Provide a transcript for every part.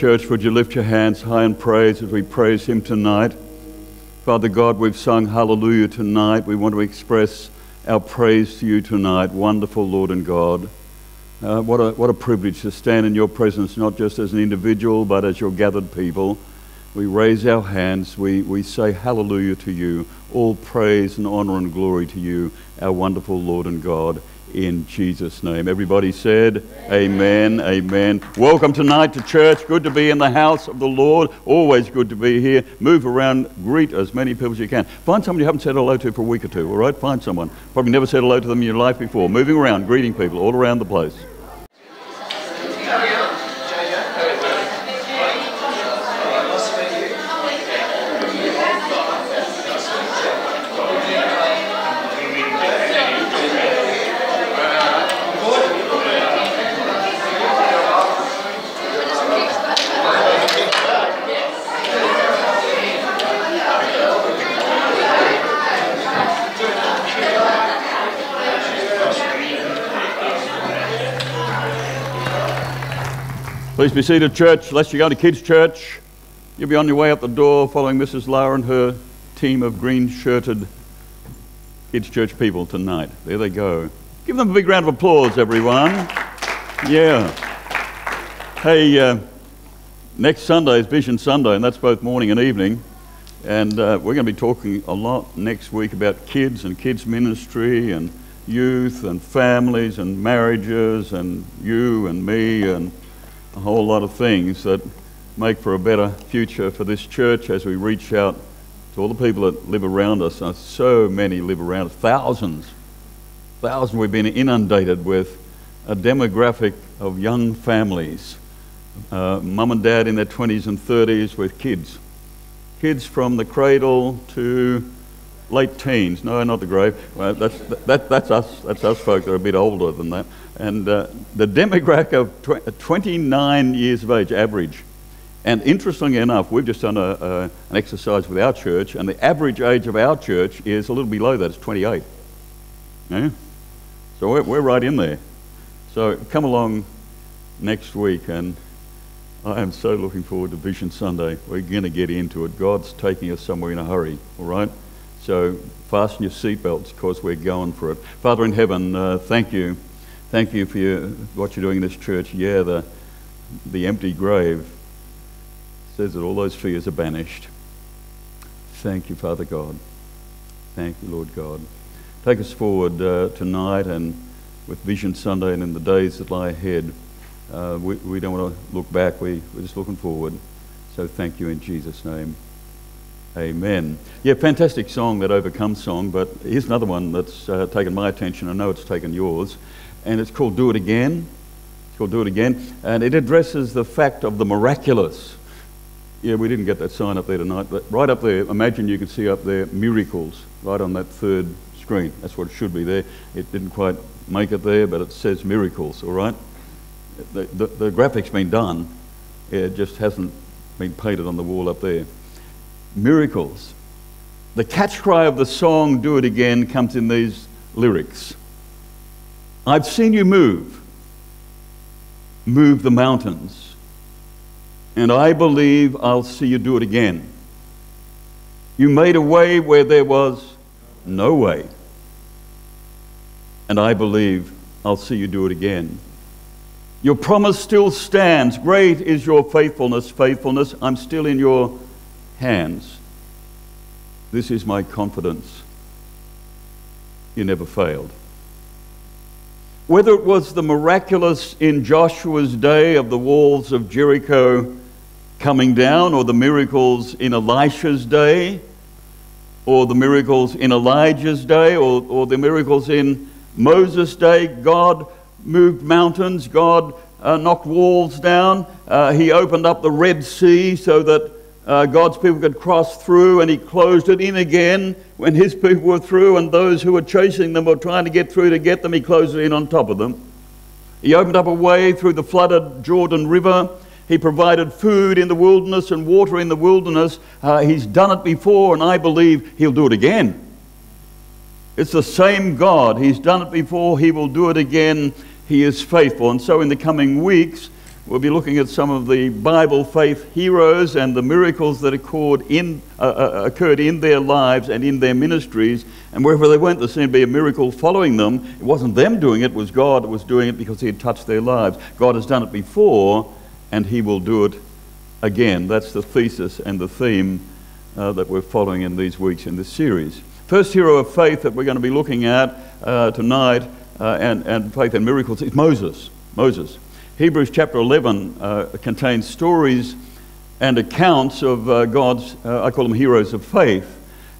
Church, would you lift your hands high in praise as we praise Him tonight? Father God, we've sung hallelujah tonight. We want to express our praise to you tonight, wonderful Lord and God. Uh, what, a, what a privilege to stand in your presence, not just as an individual, but as your gathered people. We raise our hands, we, we say hallelujah to you. All praise and honor and glory to you, our wonderful Lord and God in Jesus' name. Everybody said, Amen. Amen. Welcome tonight to church. Good to be in the house of the Lord. Always good to be here. Move around, greet as many people as you can. Find someone you haven't said hello to for a week or two, all right? Find someone. Probably never said hello to them in your life before. Moving around, greeting people all around the place. Please be seated, church. Unless you go to kids' church, you'll be on your way out the door following Mrs. Lara and her team of green shirted kids' church people tonight. There they go. Give them a big round of applause, everyone. Yeah. Hey, uh, next Sunday is Vision Sunday, and that's both morning and evening. And uh, we're going to be talking a lot next week about kids and kids' ministry and youth and families and marriages and you and me and a whole lot of things that make for a better future for this church as we reach out to all the people that live around us. And so many live around us, thousands, thousands. We've been inundated with a demographic of young families, uh, mum and dad in their 20s and 30s with kids. Kids from the cradle to late teens. No, not the grave. Well, that's, that, that's us. That's us folk that are a bit older than that. And uh, the demographic of tw- 29 years of age, average. And interestingly enough, we've just done a, a, an exercise with our church, and the average age of our church is a little below that. It's 28. Yeah? So we're, we're right in there. So come along next week, and I am so looking forward to Vision Sunday. We're going to get into it. God's taking us somewhere in a hurry, all right? So fasten your seatbelts because we're going for it. Father in heaven, uh, thank you. Thank you for your, what you're doing in this church. Yeah, the, the empty grave says that all those fears are banished. Thank you, Father God. Thank you, Lord God. Take us forward uh, tonight and with Vision Sunday and in the days that lie ahead. Uh, we, we don't want to look back, we, we're just looking forward. So thank you in Jesus' name. Amen. Yeah, fantastic song, that Overcome song, but here's another one that's uh, taken my attention. I know it's taken yours, and it's called Do It Again. It's called Do It Again, and it addresses the fact of the miraculous. Yeah, we didn't get that sign up there tonight, but right up there, imagine you can see up there miracles right on that third screen. That's what it should be there. It didn't quite make it there, but it says miracles, all right? The, the, the graphic's been done, it just hasn't been painted on the wall up there miracles. The catch cry of the song, Do It Again, comes in these lyrics I've seen you move, move the mountains, and I believe I'll see you do it again. You made a way where there was no way, and I believe I'll see you do it again. Your promise still stands. Great is your faithfulness, faithfulness. I'm still in your hands. This is my confidence. You never failed. Whether it was the miraculous in Joshua's day of the walls of Jericho coming down, or the miracles in Elisha's day, or the miracles in Elijah's day, or, or the miracles in Moses' day, God moved mountains, God uh, knocked walls down, uh, He opened up the Red Sea so that uh, God's people could cross through, and He closed it in again when His people were through, and those who were chasing them were trying to get through to get them. He closed it in on top of them. He opened up a way through the flooded Jordan River. He provided food in the wilderness and water in the wilderness. Uh, he's done it before, and I believe He'll do it again. It's the same God. He's done it before. He will do it again. He is faithful. And so, in the coming weeks, We'll be looking at some of the Bible faith heroes and the miracles that occurred in, uh, uh, occurred in their lives and in their ministries. And wherever they went, there seemed to be a miracle following them. It wasn't them doing it, it was God that was doing it because He had touched their lives. God has done it before, and He will do it again. That's the thesis and the theme uh, that we're following in these weeks in this series. First hero of faith that we're going to be looking at uh, tonight uh, and, and faith and miracles is Moses. Moses. Hebrews chapter 11 uh, contains stories and accounts of uh, God's, uh, I call them heroes of faith.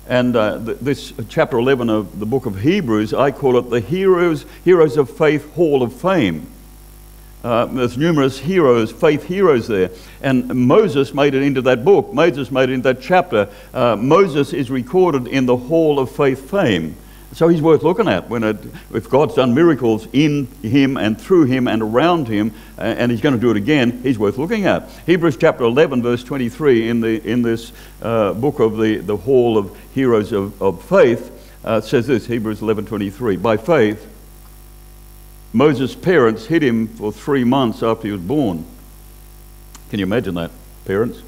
And uh, th- this chapter 11 of the book of Hebrews, I call it the Heroes, heroes of Faith Hall of Fame. Uh, there's numerous heroes, faith heroes there. And Moses made it into that book. Moses made it into that chapter. Uh, Moses is recorded in the Hall of Faith fame. So he's worth looking at when it, if God's done miracles in him and through him and around him, uh, and he's going to do it again, he's worth looking at. Hebrews chapter 11, verse 23, in, the, in this uh, book of the, the Hall of Heroes of, of Faith, uh, says this Hebrews 11, 23. By faith, Moses' parents hid him for three months after he was born. Can you imagine that, parents?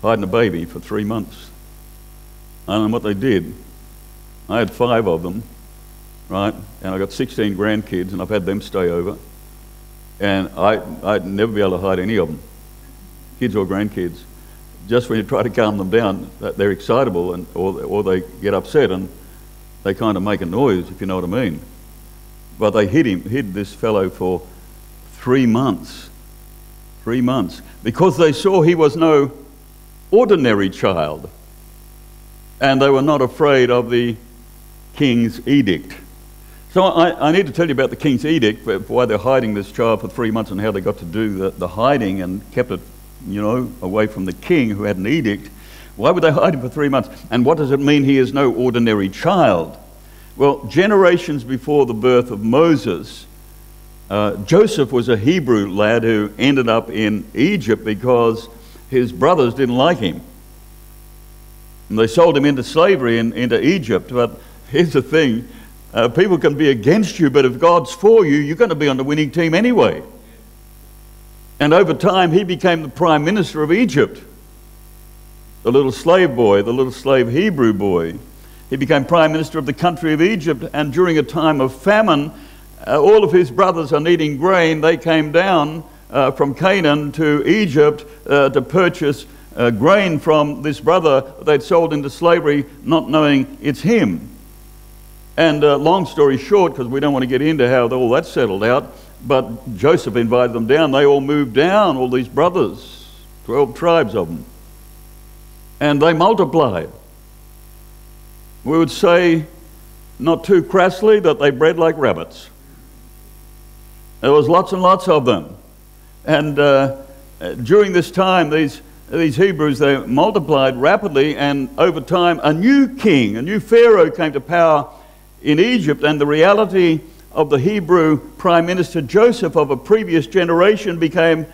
Hiding a baby for three months. I don't know what they did I had five of them, right? And I got 16 grandkids, and I've had them stay over. And I, I'd never be able to hide any of them, kids or grandkids. Just when you try to calm them down, they're excitable, and, or, or they get upset, and they kind of make a noise, if you know what I mean. But they hid him, hid this fellow for three months. Three months. Because they saw he was no ordinary child. And they were not afraid of the king's edict. So I, I, need to tell you about the king's edict, why they're hiding this child for three months and how they got to do the, the hiding and kept it, you know, away from the king who had an edict. Why would they hide him for three months? And what does it mean he is no ordinary child? Well, generations before the birth of Moses, uh, Joseph was a Hebrew lad who ended up in Egypt because his brothers didn't like him. And they sold him into slavery in, into Egypt, but here's the thing uh, people can be against you, but if God's for you, you're going to be on the winning team anyway. And over time, he became the prime minister of Egypt. The little slave boy, the little slave Hebrew boy. He became prime minister of the country of Egypt, and during a time of famine, uh, all of his brothers are needing grain. They came down uh, from Canaan to Egypt uh, to purchase uh, grain from this brother they'd sold into slavery, not knowing it's him. And uh, long story short, because we don't want to get into how all that settled out, but Joseph invited them down. They all moved down, all these brothers, 12 tribes of them. And they multiplied. We would say, not too crassly, that they bred like rabbits. There was lots and lots of them. And uh, during this time, these, these Hebrews, they multiplied rapidly, and over time, a new king, a new Pharaoh came to power in Egypt, and the reality of the Hebrew Prime Minister Joseph of a previous generation became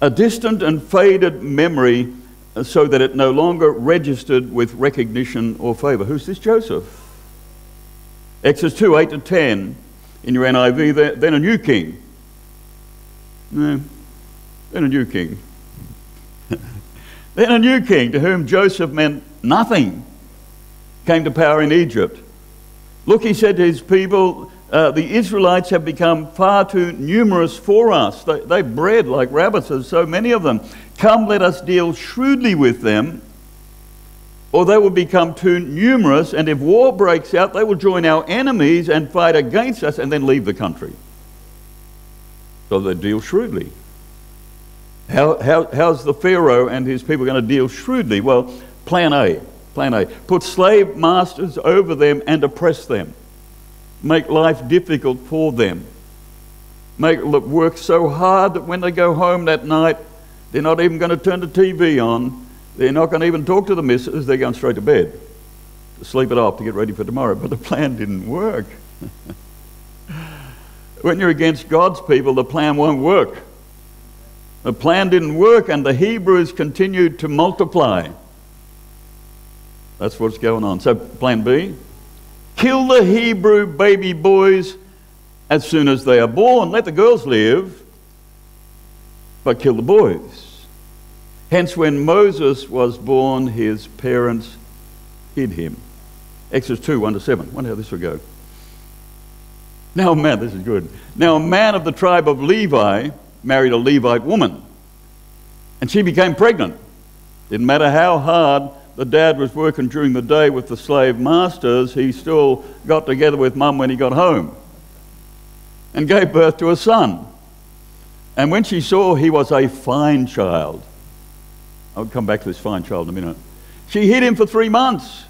a distant and faded memory uh, so that it no longer registered with recognition or favor. Who's this Joseph? Exodus 2 8 to 10 in your NIV, then a new king. Then a new king. then a new king to whom Joseph meant nothing came to power in Egypt. Look, he said to his people, uh, the Israelites have become far too numerous for us. They, they bred like rabbits, there's so many of them. Come, let us deal shrewdly with them, or they will become too numerous, and if war breaks out, they will join our enemies and fight against us and then leave the country. So they deal shrewdly. How, how, how's the Pharaoh and his people going to deal shrewdly? Well, plan A. Plan A. Put slave masters over them and oppress them. Make life difficult for them. Make work so hard that when they go home that night, they're not even going to turn the TV on. They're not going to even talk to the missus. They're going straight to bed to sleep it off to get ready for tomorrow. But the plan didn't work. when you're against God's people, the plan won't work. The plan didn't work, and the Hebrews continued to multiply. That's what's going on. So, plan B kill the Hebrew baby boys as soon as they are born. Let the girls live. but kill the boys. Hence, when Moses was born, his parents hid him. Exodus 2 1 to 7. Wonder how this will go. Now, man, this is good. Now, a man of the tribe of Levi married a Levite woman, and she became pregnant. Didn't matter how hard the dad was working during the day with the slave masters, he still got together with mum when he got home and gave birth to a son. And when she saw he was a fine child, I'll come back to this fine child in a minute, she hid him for three months.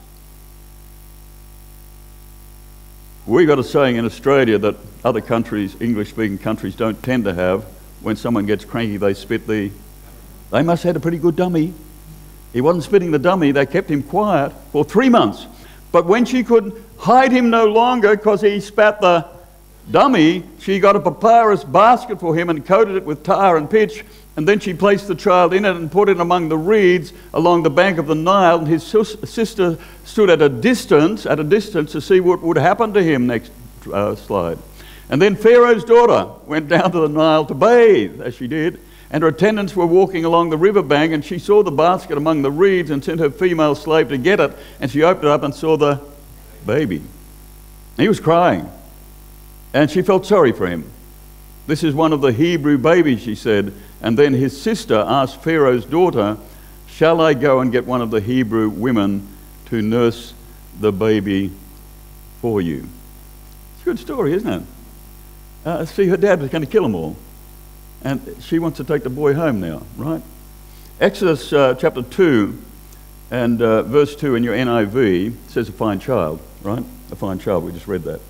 We've got a saying in Australia that other countries, English speaking countries, don't tend to have. When someone gets cranky, they spit the. They must have had a pretty good dummy. He wasn't spitting the dummy, they kept him quiet for three months. But when she could hide him no longer because he spat the dummy, she got a papyrus basket for him and coated it with tar and pitch. And then she placed the child in it and put it among the reeds along the bank of the Nile. And his sister stood at a distance, at a distance to see what would happen to him. Next uh, slide. And then Pharaoh's daughter went down to the Nile to bathe, as she did. And her attendants were walking along the riverbank, and she saw the basket among the reeds and sent her female slave to get it. And she opened it up and saw the baby. He was crying. And she felt sorry for him. This is one of the Hebrew babies, she said. And then his sister asked Pharaoh's daughter, Shall I go and get one of the Hebrew women to nurse the baby for you? It's a good story, isn't it? Uh, see, her dad was going to kill them all. And she wants to take the boy home now, right? Exodus uh, chapter 2 and uh, verse 2 in your NIV says a fine child, right? A fine child, we just read that.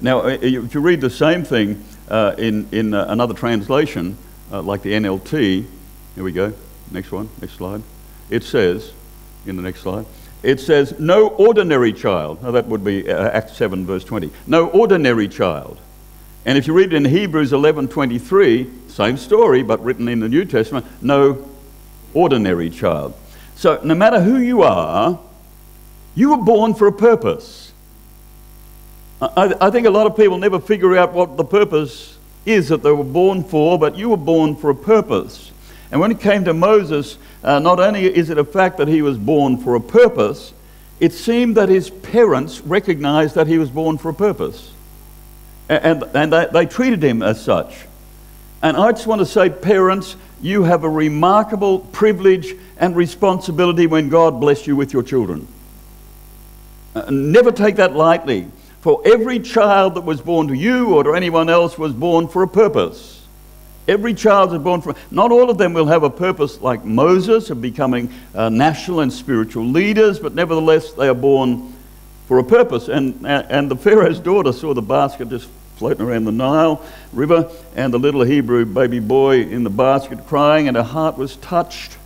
Now, uh, if you read the same thing uh, in, in uh, another translation, uh, like the NLT, here we go, next one, next slide. It says, in the next slide, it says, no ordinary child. Now, that would be Acts 7, verse 20. No ordinary child. And if you read it in Hebrews 11:23, same story, but written in the New Testament, no ordinary child. So, no matter who you are, you were born for a purpose. I, I think a lot of people never figure out what the purpose is that they were born for, but you were born for a purpose. And when it came to Moses, uh, not only is it a fact that he was born for a purpose, it seemed that his parents recognized that he was born for a purpose. And, and they, they treated him as such. And I just want to say, parents, you have a remarkable privilege and responsibility when God bless you with your children. Uh, never take that lightly. For every child that was born to you or to anyone else was born for a purpose. Every child is born for, not all of them will have a purpose like Moses of becoming uh, national and spiritual leaders, but nevertheless they are born for a purpose. And, and the Pharaoh's daughter saw the basket just floating around the Nile River and the little Hebrew baby boy in the basket crying, and her heart was touched.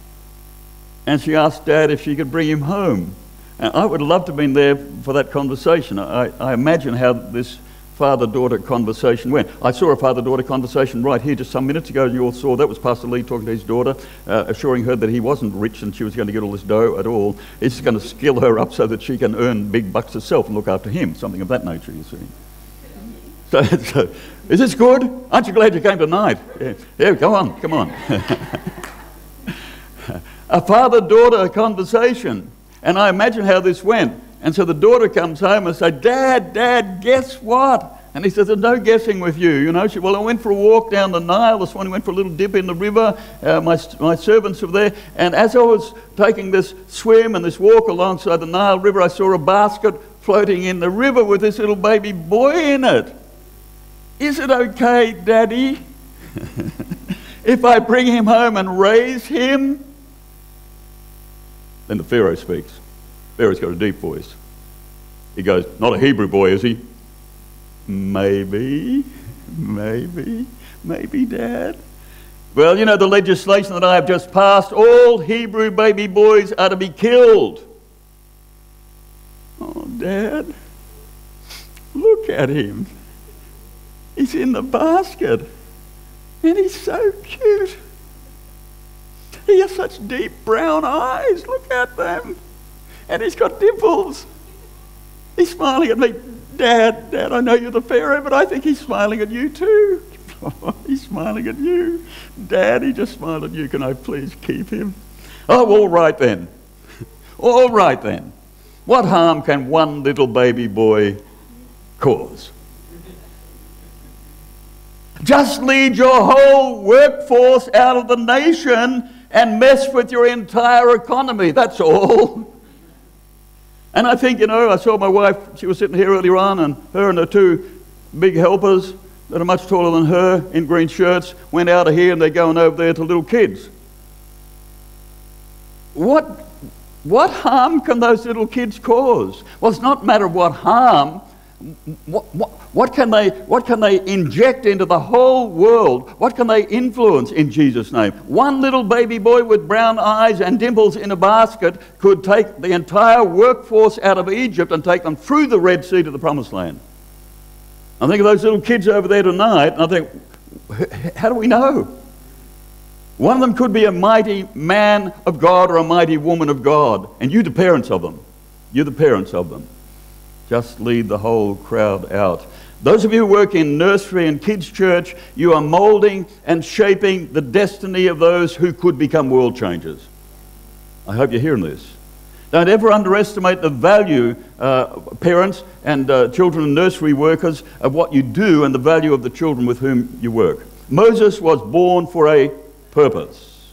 And she asked Dad if she could bring him home. And I would love to have been there for that conversation. I, I imagine how this father daughter conversation went. I saw a father daughter conversation right here just some minutes ago. and You all saw that was Pastor Lee talking to his daughter, uh, assuring her that he wasn't rich and she was going to get all this dough at all. He's going to skill her up so that she can earn big bucks herself and look after him, something of that nature, you see. So, so is this good? Aren't you glad you came tonight? Yeah, yeah come on, come on. a father daughter conversation. And I imagine how this went. And so the daughter comes home and says, Dad, Dad, guess what? And he says, There's no guessing with you. You know, she, well, I went for a walk down the Nile. This morning went for a little dip in the river. Uh, my, my servants were there. And as I was taking this swim and this walk alongside the Nile River, I saw a basket floating in the river with this little baby boy in it. Is it okay, Daddy, if I bring him home and raise him? Then the Pharaoh speaks. Pharaoh's got a deep voice. He goes, Not a Hebrew boy, is he? Maybe, maybe, maybe, Dad. Well, you know, the legislation that I have just passed, all Hebrew baby boys are to be killed. Oh, Dad, look at him. He's in the basket, and he's so cute. He has such deep brown eyes. Look at them. And he's got dimples. He's smiling at me. Dad, Dad, I know you're the Pharaoh, but I think he's smiling at you too. He's smiling at you. Daddy just smiled at you. Can I please keep him? Oh, all right then. All right then. What harm can one little baby boy cause? Just lead your whole workforce out of the nation and mess with your entire economy. That's all. And I think, you know, I saw my wife, she was sitting here earlier on, and her and her two big helpers that are much taller than her in green shirts went out of here and they're going over there to little kids. What, what harm can those little kids cause? Well, it's not a matter of what harm, what, what, what, can they, what can they inject into the whole world? What can they influence in Jesus' name? One little baby boy with brown eyes and dimples in a basket could take the entire workforce out of Egypt and take them through the Red Sea to the Promised Land. I think of those little kids over there tonight, and I think, how do we know? One of them could be a mighty man of God or a mighty woman of God, and you're the parents of them. You're the parents of them. Just lead the whole crowd out. Those of you who work in nursery and kids' church, you are molding and shaping the destiny of those who could become world changers. I hope you're hearing this. Don't ever underestimate the value, uh, parents and uh, children and nursery workers, of what you do and the value of the children with whom you work. Moses was born for a purpose.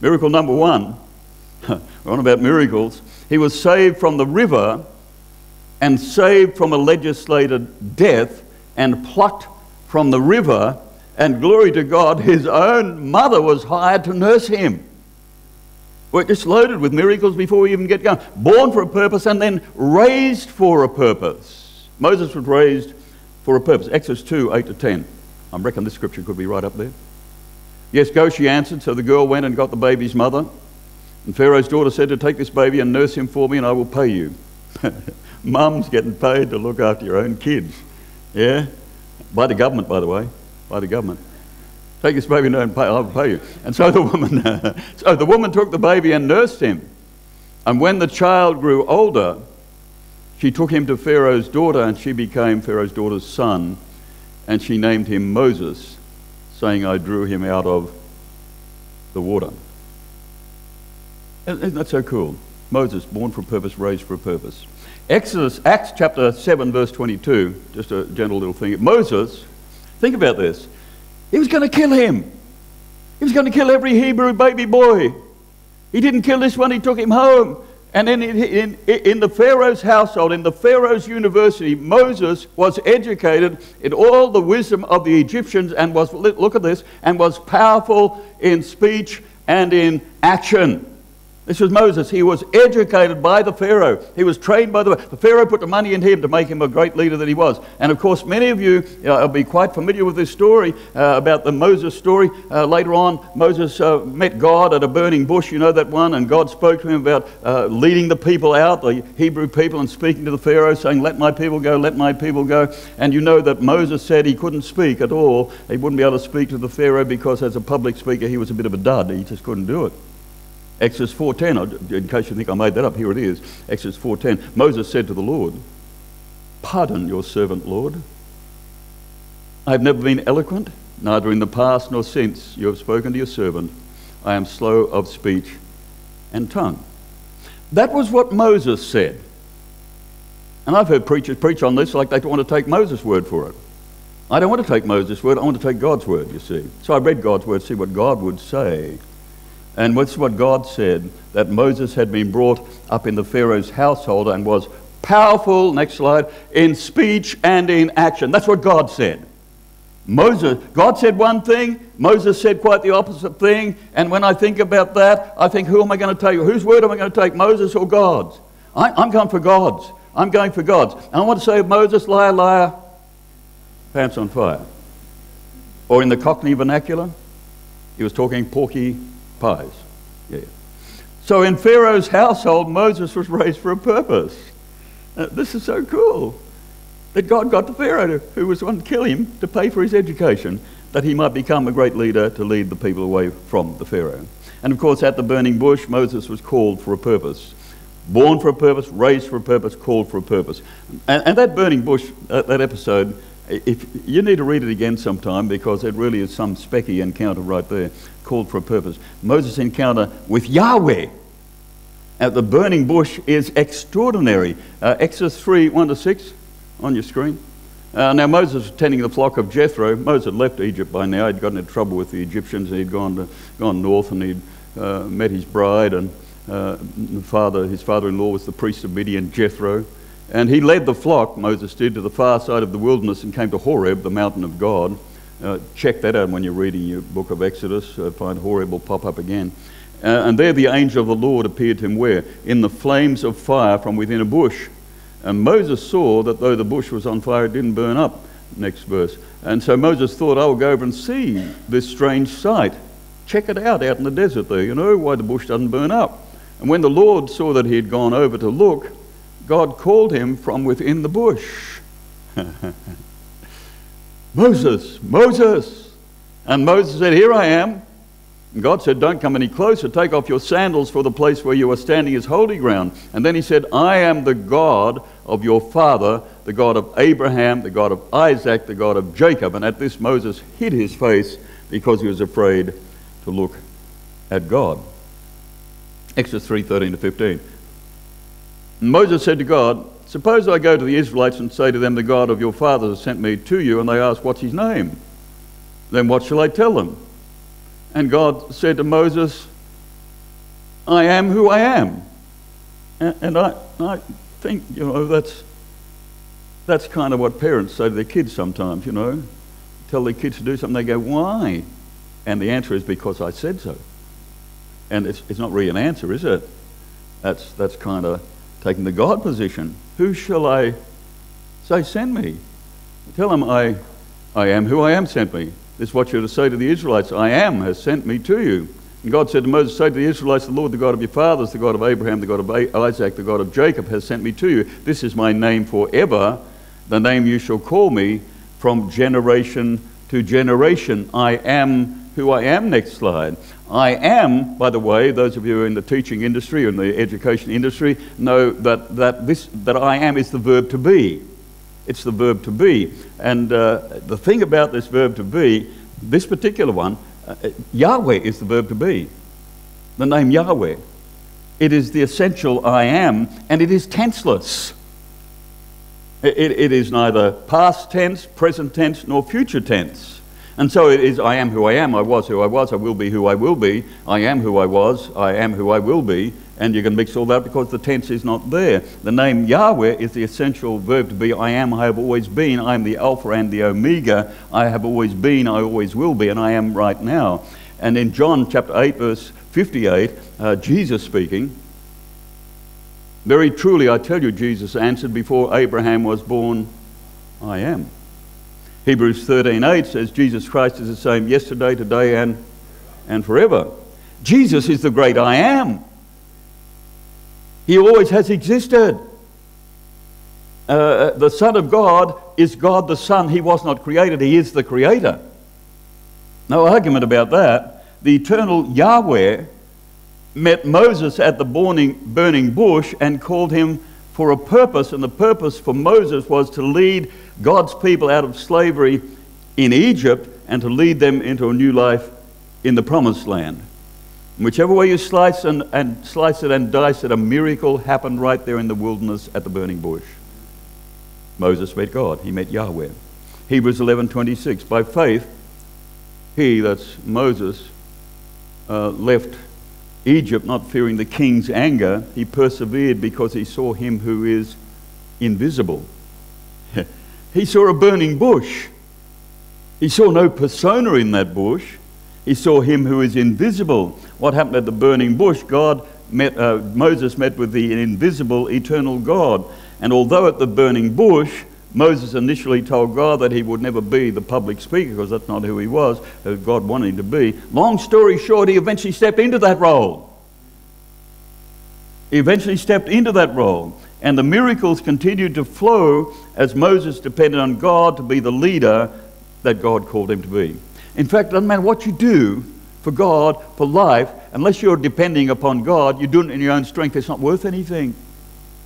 Miracle number one, we're on about miracles. He was saved from the river and saved from a legislated death and plucked from the river. And glory to God, his own mother was hired to nurse him. We're just loaded with miracles before we even get going. Born for a purpose and then raised for a purpose. Moses was raised for a purpose. Exodus 2 8 to 10. I reckon this scripture could be right up there. Yes, go, she answered. So the girl went and got the baby's mother. And Pharaoh's daughter said to take this baby and nurse him for me, and I will pay you. Mum's getting paid to look after your own kids. Yeah? By the government, by the way. By the government. Take this baby and pay, I'll pay you. And so the woman, so the woman took the baby and nursed him. And when the child grew older, she took him to Pharaoh's daughter, and she became Pharaoh's daughter's son. And she named him Moses, saying, I drew him out of the water. Isn't that so cool? Moses, born for a purpose, raised for a purpose. Exodus, Acts chapter 7, verse 22, just a gentle little thing. Moses, think about this. He was going to kill him. He was going to kill every Hebrew baby boy. He didn't kill this one, he took him home. And then in, in, in, the Pharaoh's household, in the Pharaoh's university, Moses was educated in all the wisdom of the Egyptians and was, look at this, and was powerful in speech and in action. This was Moses. He was educated by the Pharaoh. He was trained by the, the Pharaoh put the money in him to make him a great leader that he was. And of course, many of you uh, will be quite familiar with this story uh, about the Moses story. Uh, later on, Moses uh, met God at a burning bush. You know that one. And God spoke to him about uh, leading the people out, the Hebrew people, and speaking to the Pharaoh, saying, Let my people go, let my people go. And you know that Moses said he couldn't speak at all. He wouldn't be able to speak to the Pharaoh because, as a public speaker, he was a bit of a dud. He just couldn't do it. Exodus 4.10, in case you think I made that up, here it is. Exodus 4.10, Moses said to the Lord, Pardon your servant, Lord. I have never been eloquent, neither in the past nor since you have spoken to your servant. I am slow of speech and tongue. That was what Moses said. And I've heard preachers preach on this like they don't want to take Moses' word for it. I don't want to take Moses' word, I want to take God's word, you see. So I read God's word, see what God would say. And this is what God said that Moses had been brought up in the Pharaoh's household and was powerful, next slide, in speech and in action. That's what God said. Moses, God said one thing, Moses said quite the opposite thing. And when I think about that, I think, who am I going to take? Whose word am I going to take, Moses or God's? I, am going for God's. I'm going for God's. And I want to say, Moses, liar, liar, pants on fire. Or in the Cockney vernacular, he was talking porky pies. Yeah. So in Pharaoh's household, Moses was raised for a purpose. Uh, this is so cool that God got the Pharaoh, to, who was one to kill him, to pay for his education, that he might become a great leader to lead the people away from the Pharaoh. And of course, at the burning bush, Moses was called for a purpose. Born for a purpose, raised for a purpose, called for a purpose. And, and that burning bush, uh, that episode, if you need to read it again sometime because it really is some specky encounter right there, called for a purpose. Moses' encounter with Yahweh at the burning bush is extraordinary. Uh, Exodus 3 1 to 6 on your screen. Uh, now, Moses was tending the flock of Jethro. Moses had left Egypt by now. He'd gotten into trouble with the Egyptians. He'd gone, to, gone north and he'd uh, met his bride. And uh, father, his father in law was the priest of Midian, Jethro. And he led the flock, Moses did, to the far side of the wilderness and came to Horeb, the mountain of God. Uh, check that out when you're reading your book of Exodus. Uh, find Horeb will pop up again. Uh, and there the angel of the Lord appeared to him where? In the flames of fire from within a bush. And Moses saw that though the bush was on fire, it didn't burn up. Next verse. And so Moses thought, I will go over and see this strange sight. Check it out out in the desert there, you know, why the bush doesn't burn up. And when the Lord saw that he had gone over to look, God called him from within the bush. Moses, Moses. And Moses said, Here I am. And God said, Don't come any closer. Take off your sandals, for the place where you are standing is holy ground. And then he said, I am the God of your father, the God of Abraham, the God of Isaac, the God of Jacob. And at this, Moses hid his face because he was afraid to look at God. Exodus 3 13 to 15. Moses said to God, Suppose I go to the Israelites and say to them, The God of your fathers has sent me to you, and they ask, What's his name? Then what shall I tell them? And God said to Moses, I am who I am. And, and I, I think, you know, that's, that's kind of what parents say to their kids sometimes, you know. Tell their kids to do something, they go, Why? And the answer is because I said so. And it's, it's not really an answer, is it? That's, that's kind of taking the God position. Who shall I say send me? Tell them I, I am who I am sent me. This is what you're to say to the Israelites I am has sent me to you. And God said to Moses, Say to the Israelites, The Lord, the God of your fathers, the God of Abraham, the God of Isaac, the God of Jacob, has sent me to you. This is my name forever, the name you shall call me from generation to generation. I am who I am. Next slide. I am, by the way, those of you in the teaching industry in the education industry know that, that, this, that I am is the verb to be. It's the verb to be. And uh, the thing about this verb to be, this particular one, uh, Yahweh is the verb to be. The name Yahweh. It is the essential I am, and it is tenseless. It, it is neither past tense, present tense, nor future tense. And so it is I am who I am, I was who I was, I will be who I will be, I am who I was, I am who I will be, and you can mix all that because the tense is not there. The name Yahweh is the essential verb to be. I am, I have always been, I am the Alpha and the Omega, I have always been, I always will be, and I am right now. And in John chapter 8, verse 58, uh, Jesus speaking, Very truly I tell you, Jesus answered, before Abraham was born, I am. Hebrews 13:8 says Jesus Christ is the same yesterday, today, and, and forever. Jesus is the great I am. He always has existed. Uh, the Son of God is God the Son. He was not created, He is the Creator. No argument about that. The eternal Yahweh met Moses at the burning, burning bush and called him for a purpose, and the purpose for Moses was to lead God's people out of slavery in Egypt and to lead them into a new life in the promised land. Whichever way you slice, and, and slice it and dice it, a miracle happened right there in the wilderness at the burning bush. Moses met God. He met Yahweh. Hebrews 11:26. By faith, he, that's Moses, uh, left Egypt, not fearing the king's anger, he persevered because he saw him who is invisible. he saw a burning bush. He saw no persona in that bush. He saw him who is invisible. What happened at the burning bush? God met, uh, Moses met with the invisible, eternal God. And although at the burning bush, Moses initially told God that he would never be the public speaker because that's not who he was, who God wanted him to be. Long story short, he eventually stepped into that role. He eventually stepped into that role. And the miracles continued to flow as Moses depended on God to be the leader that God called him to be. In fact, it doesn't matter what you do for God, for life, unless you're depending upon God, you're doing it in your own strength, it's not worth anything.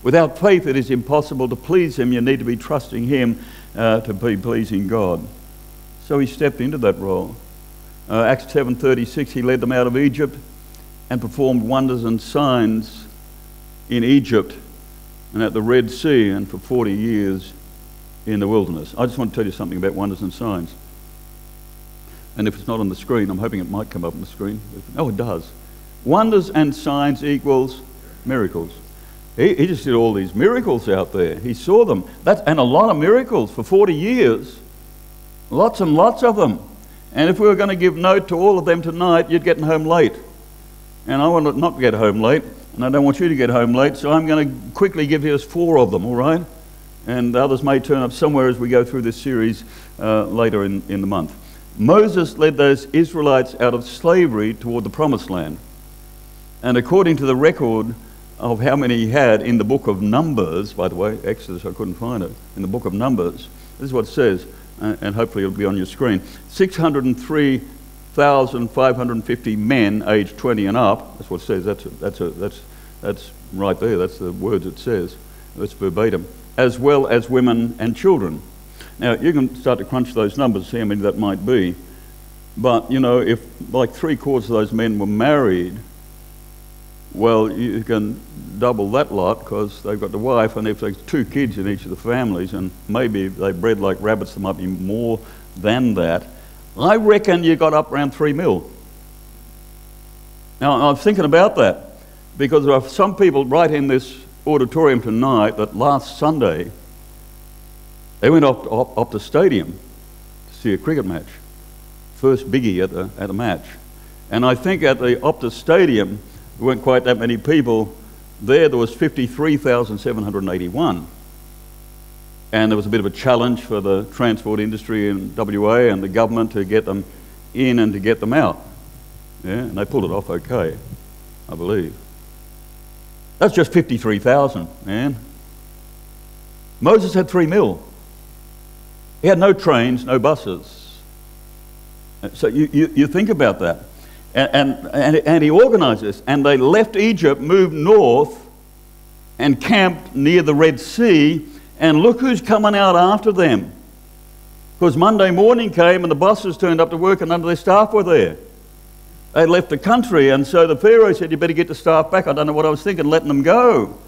Without faith, it is impossible to please Him. You need to be trusting Him uh, to be pleasing God. So he stepped into that role. Uh, Acts 7:36, he led them out of Egypt and performed wonders and signs in Egypt and at the Red Sea and for 40 years in the wilderness. I just want to tell you something about wonders and signs. And if it's not on the screen, I'm hoping it might come up on the screen. Oh, it does. Wonders and signs equals miracles. He, he just did all these miracles out there. He saw them. And a lot of miracles for 40 years. Lots and lots of them. And if we were going to give note to all of them tonight, you'd get home late. And I want to not get home late, and I don't want you to get home late, so I'm going to quickly give you four of them, all right? And the others may turn up somewhere as we go through this series uh, later in, in the month. Moses led those Israelites out of slavery toward the promised land. And according to the record of how many he had in the book of Numbers, by the way, Exodus, I couldn't find it, in the book of Numbers, this is what it says, uh, and hopefully it'll be on your screen 603,550 men aged 20 and up. That's what it says. That's, a, that's, a, that's, that's right there. That's the words it says. That's verbatim. As well as women and children. Now, you can start to crunch those numbers, see how many that might be. But, you know, if like three quarters of those men were married, well, you can double that lot because they've got the wife, and if there's two kids in each of the families, and maybe they bred like rabbits, there might be more than that. I reckon you got up around three mil. Now, I'm thinking about that because there are some people right in this auditorium tonight that last Sunday they went up, up the stadium to see a cricket match. First biggie at a, at a match. And I think at the Optus Stadium, there weren't quite that many people. There, there was 53,781. And there was a bit of a challenge for the transport industry in WA and the government to get them in and to get them out. Yeah, and they pulled it off okay, I believe. That's just 53,000, man. Moses had three mil. He had no trains, no buses. So you, you, you think about that. And, and, and he organized this. And they left Egypt, moved north, and camped near the Red Sea. And look who's coming out after them. Because Monday morning came and the bosses turned up to work and none of their staff were there. They left the country, and so the Pharaoh said, You better get the staff back. I don't know what I was thinking, letting them go.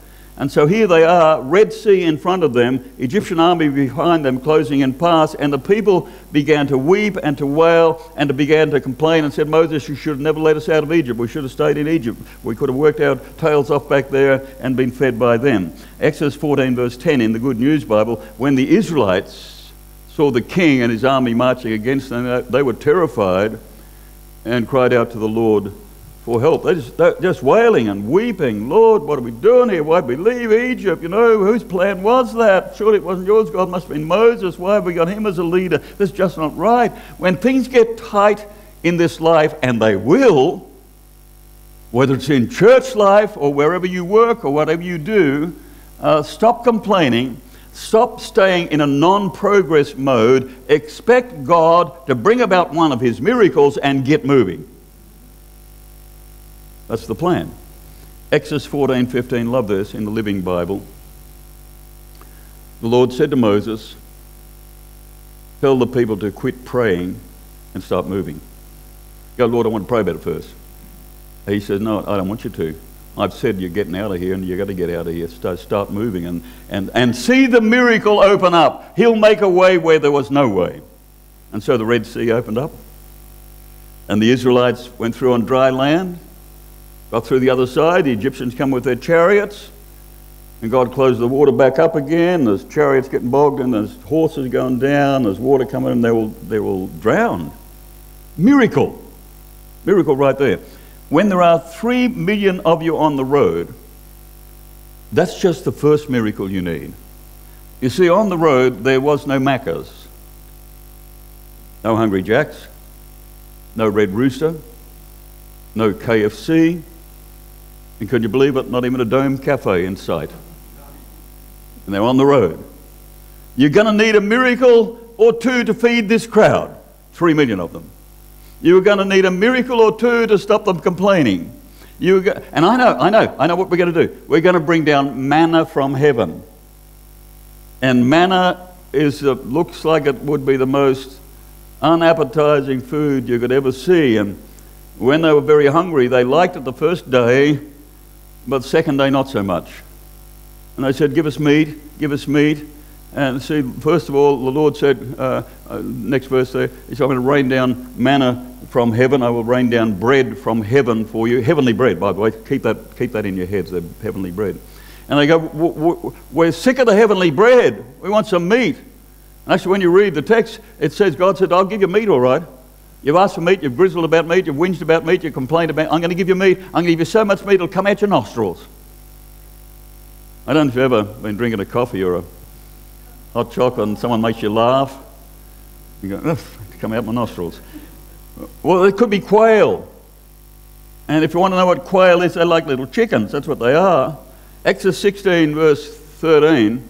And so here they are, Red Sea in front of them, Egyptian army behind them closing in past, and the people began to weep and to wail and to began to complain and said, Moses, you should have never let us out of Egypt. We should have stayed in Egypt. We could have worked our tails off back there and been fed by them. Exodus 14, verse 10 in the Good News Bible, when the Israelites saw the king and his army marching against them, they were terrified and cried out to the Lord for help. They're just, they're just wailing and weeping. Lord, what are we doing here? Why'd we leave Egypt? You know, whose plan was that? Surely it wasn't yours. God must have been Moses. Why have we got him as a leader? That's just not right. When things get tight in this life, and they will, whether it's in church life or wherever you work or whatever you do, uh, stop complaining. Stop staying in a non progress mode. Expect God to bring about one of His miracles and get moving. That's the plan. Exodus 14 15, love this in the Living Bible. The Lord said to Moses, Tell the people to quit praying and start moving. Go, Lord, I want to pray about it first. He says, No, I don't want you to. I've said you're getting out of here and you've got to get out of here. Start, start moving and, and, and see the miracle open up. He'll make a way where there was no way. And so the Red Sea opened up. And the Israelites went through on dry land. Got through the other side, the Egyptians come with their chariots, and God closed the water back up again. There's chariots getting bogged, and there's horses going down, there's water coming, and they will, they will drown. Miracle. Miracle right there. When there are three million of you on the road, that's just the first miracle you need. You see, on the road, there was no Macca's, no Hungry Jacks, no Red Rooster, no KFC, and could you believe it? Not even a dome cafe in sight. And they're on the road. You're going to need a miracle or two to feed this crowd. Three million of them. You're going to need a miracle or two to stop them complaining. You go, and I know, I know, I know what we're going to do. We're going to bring down manna from heaven. And manna is uh, looks like it would be the most unappetizing food you could ever see. And when they were very hungry, they liked it the first day, but second day not so much. And they said, "Give us meat, give us meat." And see, first of all, the Lord said, uh, uh, next verse there, He said, I'm going to rain down manna from heaven. I will rain down bread from heaven for you. Heavenly bread, by the way. Keep that, keep that in your heads, the heavenly bread. And they go, We're sick of the heavenly bread. We want some meat. And actually, when you read the text, it says, God said, I'll give you meat, all right. You've asked for meat, you've grizzled about meat, you've whinged about meat, you've complained about I'm going to give you meat. I'm going to give you so much meat it'll come out your nostrils. I don't know if you've ever been drinking a coffee or a hot chocolate and someone makes you laugh. You go, come out my nostrils. Well, it could be quail. And if you want to know what quail is, they're like little chickens. That's what they are. Exodus 16, verse 13.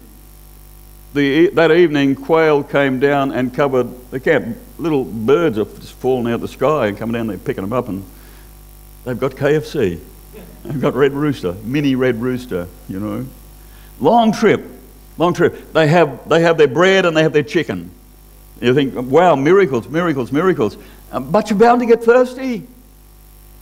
The, that evening, quail came down and covered the camp. Little birds are just falling out of the sky and coming down there picking them up, and they've got KFC. They've got Red Rooster, mini Red Rooster, you know. Long trip, long trip. They have, they have their bread and they have their chicken. You think, wow, miracles, miracles, miracles. Um, but you're bound to get thirsty.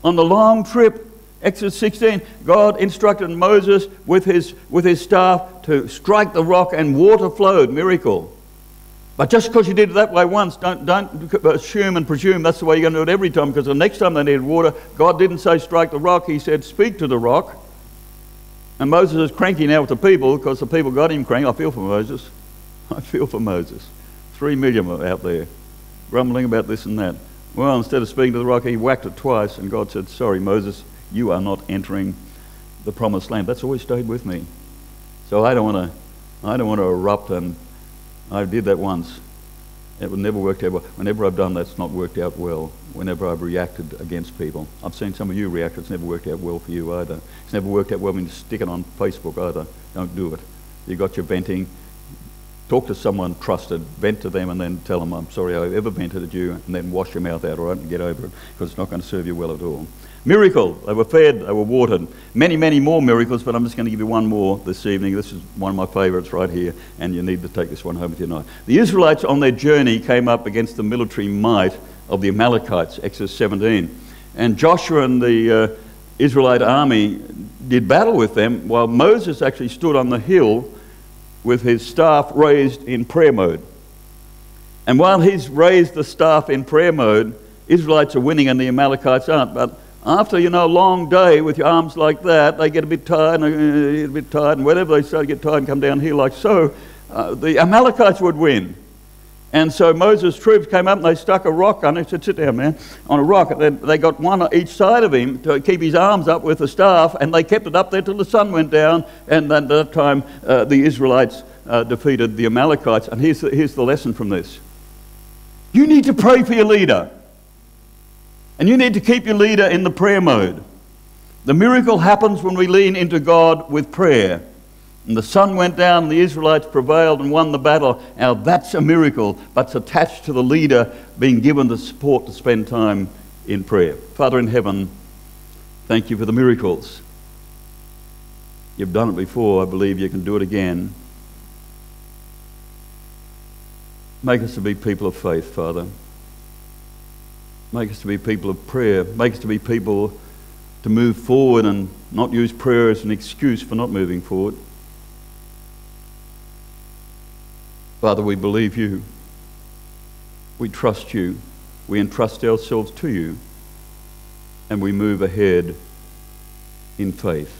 On the long trip, Exodus 16, God instructed Moses with his, with his staff to strike the rock and water flowed. Miracle. But just because you did it that way once, don't, don't assume and presume that's the way you're going to do it every time because the next time they needed water, God didn't say strike the rock, He said speak to the rock. And Moses is cranky now with the people because the people got him cranky. I feel for Moses. I feel for Moses. Three million out there grumbling about this and that. Well, instead of speaking to the rock, he whacked it twice, and God said, Sorry, Moses, you are not entering the promised land. That's always stayed with me. So I don't want to, I don't want to erupt, and I did that once. It never worked out well. Whenever I've done that, it's not worked out well. Whenever I've reacted against people, I've seen some of you react. It's never worked out well for you either. It's never worked out well when you stick it on Facebook either. Don't do it. You got your venting. Talk to someone trusted, vent to them, and then tell them, I'm sorry I ever vented at you, and then wash your mouth out, all right, and get over it, because it's not going to serve you well at all. Miracle. They were fed, they were watered. Many, many more miracles, but I'm just going to give you one more this evening. This is one of my favourites right here, and you need to take this one home with you tonight. The Israelites on their journey came up against the military might of the Amalekites, Exodus 17. And Joshua and the uh, Israelite army did battle with them, while Moses actually stood on the hill with his staff raised in prayer mode. And while he's raised the staff in prayer mode, Israelites are winning and the Amalekites aren't. But after, you know, a long day with your arms like that, they get a bit tired and uh, a bit tired, and whenever they start to get tired and come down here like so, uh, the Amalekites would win. And so Moses' troops came up and they stuck a rock on it. said, sit down, man, on a rock. And then they got one on each side of him to keep his arms up with the staff, and they kept it up there till the sun went down. And at that time, uh, the Israelites uh, defeated the Amalekites. And here's the, here's the lesson from this you need to pray for your leader, and you need to keep your leader in the prayer mode. The miracle happens when we lean into God with prayer. And the sun went down, and the Israelites prevailed and won the battle. Now that's a miracle, but it's attached to the leader being given the support to spend time in prayer. Father in heaven, thank you for the miracles. You've done it before, I believe you can do it again. Make us to be people of faith, Father. Make us to be people of prayer. Make us to be people to move forward and not use prayer as an excuse for not moving forward. Father, we believe you. We trust you. We entrust ourselves to you. And we move ahead in faith.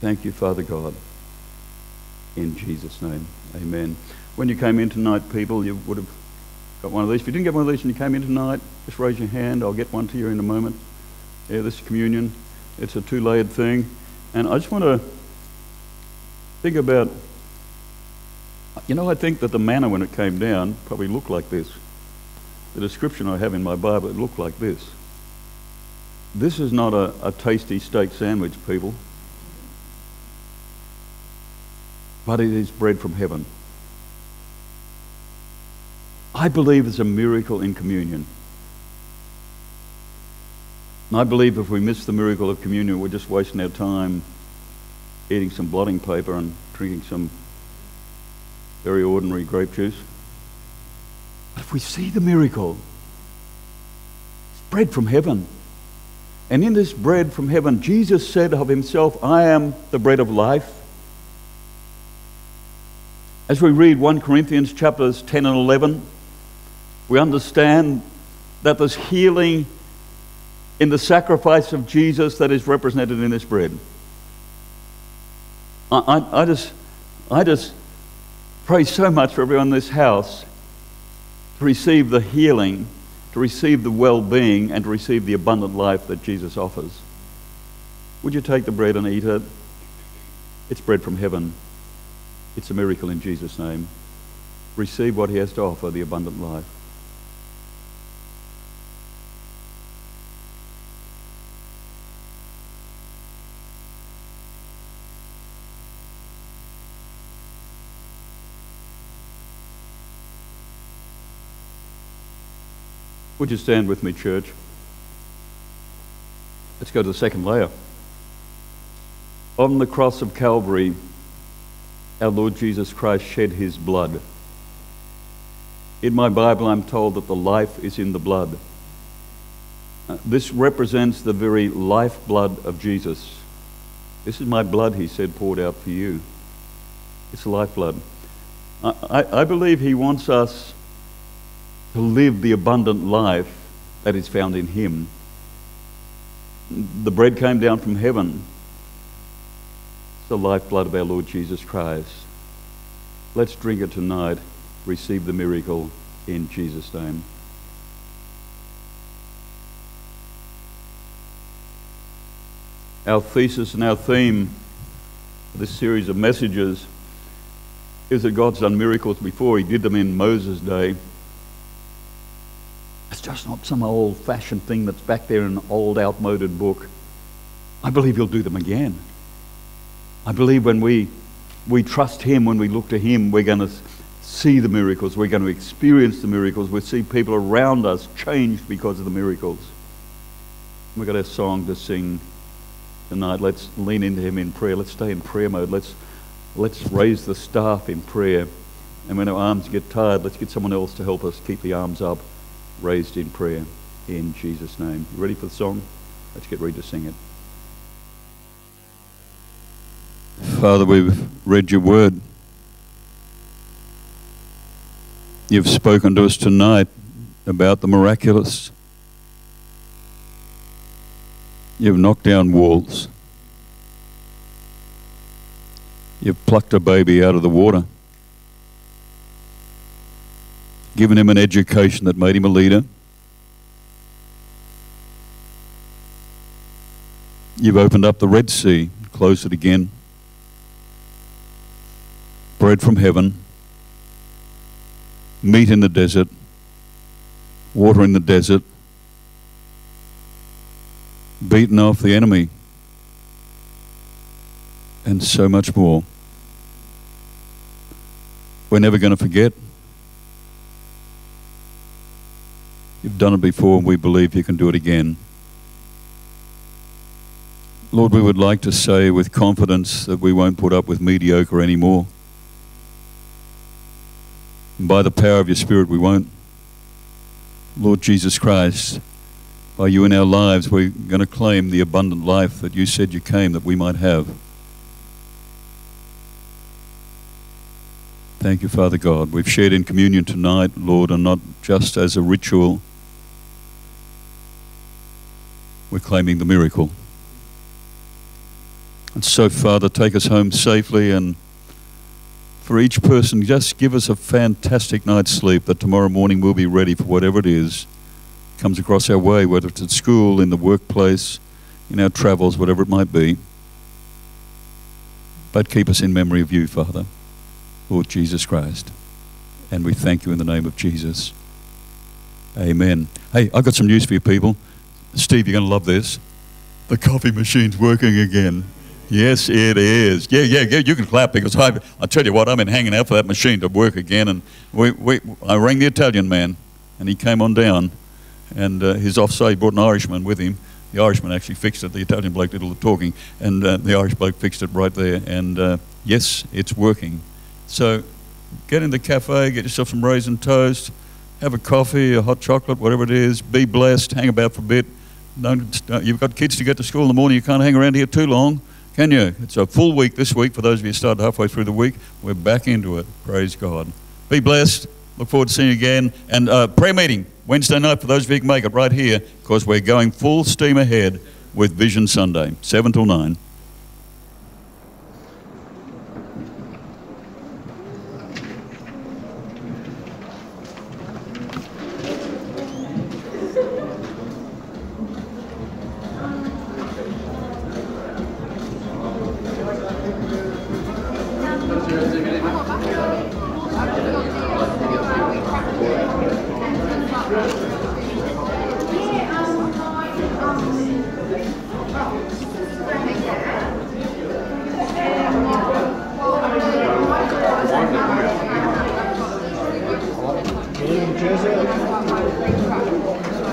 Thank you, Father God. In Jesus' name, amen. When you came in tonight, people, you would have got one of these. If you didn't get one of these when you came in tonight, just raise your hand. I'll get one to you in a moment. Yeah, this is communion. It's a two layered thing. And I just want to think about you know, I think that the manna when it came down probably looked like this. The description I have in my Bible, it looked like this. This is not a, a tasty steak sandwich, people, but it is bread from heaven. I believe it's a miracle in communion. And I believe if we miss the miracle of communion, we're just wasting our time eating some blotting paper and drinking some very ordinary grape juice. But if we see the miracle, it's bread from heaven. And in this bread from heaven, Jesus said of himself, I am the bread of life. As we read 1 Corinthians chapters 10 and 11, we understand that there's healing in the sacrifice of Jesus that is represented in this bread. I, I, I, just, I just pray so much for everyone in this house to receive the healing, to receive the well being, and to receive the abundant life that Jesus offers. Would you take the bread and eat it? It's bread from heaven. It's a miracle in Jesus' name. Receive what He has to offer the abundant life. Would you stand with me, church? Let's go to the second layer. On the cross of Calvary, our Lord Jesus Christ shed his blood. In my Bible, I'm told that the life is in the blood. Uh, this represents the very lifeblood of Jesus. This is my blood, he said, poured out for you. It's lifeblood. I, I, I believe he wants us to live the abundant life that is found in Him. The bread came down from heaven. It's the lifeblood of our Lord Jesus Christ. Let's drink it tonight. Receive the miracle in Jesus' name. Our thesis and our theme for this series of messages is that God's done miracles before. He did them in Moses' day. It's just not some old fashioned thing that's back there in an old, outmoded book. I believe He'll do them again. I believe when we, we trust Him, when we look to Him, we're going to see the miracles, we're going to experience the miracles, we'll see people around us changed because of the miracles. We've got a song to sing tonight. Let's lean into Him in prayer. Let's stay in prayer mode. Let's, let's raise the staff in prayer. And when our arms get tired, let's get someone else to help us keep the arms up raised in prayer in Jesus' name. Ready for the song? Let's get ready to sing it. Father, we've read your word. You've spoken to us tonight about the miraculous. You've knocked down walls. You've plucked a baby out of the water given him an education that made him a leader. You've opened up the Red Sea, closed it again. Bread from heaven, meat in the desert, water in the desert, beaten off the enemy, and so much more. We're never going to forget. You've done it before, and we believe you can do it again. Lord, we would like to say with confidence that we won't put up with mediocre anymore. And by the power of your Spirit, we won't. Lord Jesus Christ, by you in our lives, we're going to claim the abundant life that you said you came that we might have. Thank you, Father God. We've shared in communion tonight, Lord, and not just as a ritual we're claiming the miracle. And so, Father, take us home safely and for each person, just give us a fantastic night's sleep that tomorrow morning we'll be ready for whatever it is comes across our way, whether it's at school, in the workplace, in our travels, whatever it might be. But keep us in memory of you, Father, Lord Jesus Christ. And we thank you in the name of Jesus. Amen. Hey, I've got some news for you people. Steve, you're going to love this. The coffee machine's working again. Yes, it is. Yeah, yeah, yeah. You can clap because I, I tell you what, I've been hanging out for that machine to work again. And we, we, I rang the Italian man, and he came on down, and uh, he's offside. Brought an Irishman with him, The Irishman actually fixed it. The Italian bloke did all the talking, and uh, the Irish bloke fixed it right there. And uh, yes, it's working. So get in the cafe, get yourself some raisin toast, have a coffee, a hot chocolate, whatever it is. Be blessed. Hang about for a bit. Don't, don't, you've got kids to get to school in the morning. You can't hang around here too long, can you? It's a full week this week. For those of you who started halfway through the week, we're back into it. Praise God. Be blessed. Look forward to seeing you again. And uh, prayer meeting Wednesday night for those of you who can make it right here, because we're going full steam ahead with Vision Sunday, 7 till 9. Yeah.